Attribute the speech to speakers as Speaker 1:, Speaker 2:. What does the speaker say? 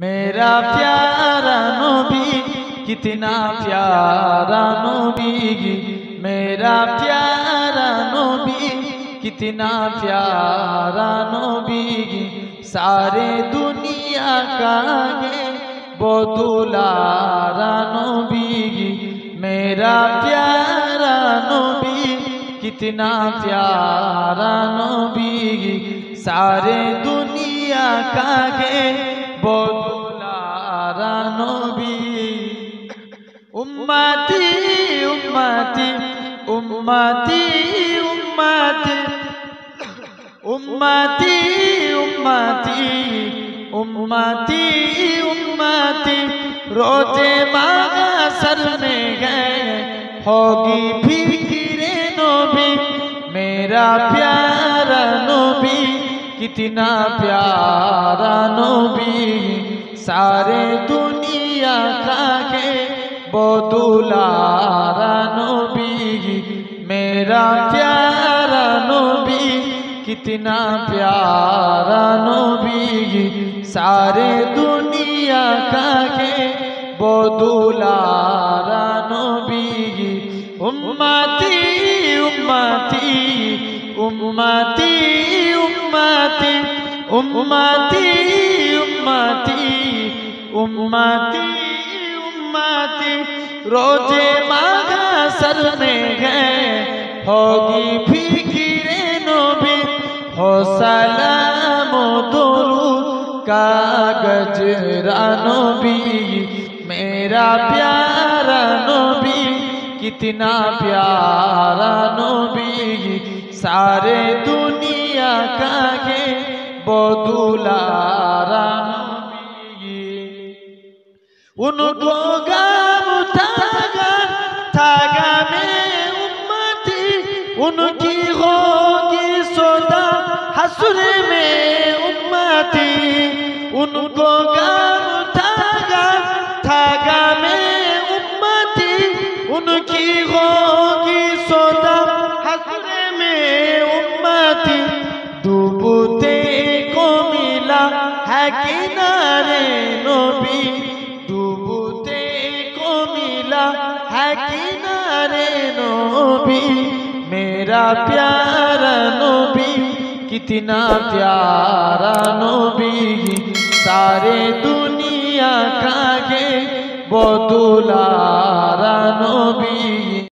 Speaker 1: मेरा प्यारा नबी, कितना प्यारा नबी, मेरा प्यारा नबी, कितना प्यारा नबी, सारे दुनिया का है बोदुलारा नबी, मेरा प्यारा नबी, कितना प्यारा नबी, सारे दुनिया का है बोदुलारा नबी उम्मती उम्मती उम्मती उम्मती उम्मती उम्मती उम्मती उम्मती रोज़े मागा सर में गए होगी फिक्रे नबी मेरा प्यारा नबी कितना प्यारा बदुलारा नबी मेरा प्यारा नबी कितना प्यारा नबी सारे दुनिया का के बदुलारा नबी उम्मती उम्मती उम्मती उम्मती उम्मती उम्मती उम्मती उम्मती रोज़े माघा सर में है। होगी फिकिर रेनो भी हो सलामो दुरू कागज़ गजरानो भी मेरा प्यारा नो भी कितना प्यारा नो भी सारे दुनिया का गे वो दुलारा उनको गा उनकी होगी सोदा हसुर में उम्मती। उनको गाम थागा थागा में उम्मती। उनकी होगी सोदा हसुर में उम्मती। डूबते को मिला है किनारे नबी। डूबते को मिला है किनारे नबी। मेरा प्यारा नोबी कितना प्यारा नोबी। सारे दुनिया का गे बोतुलारा नबी।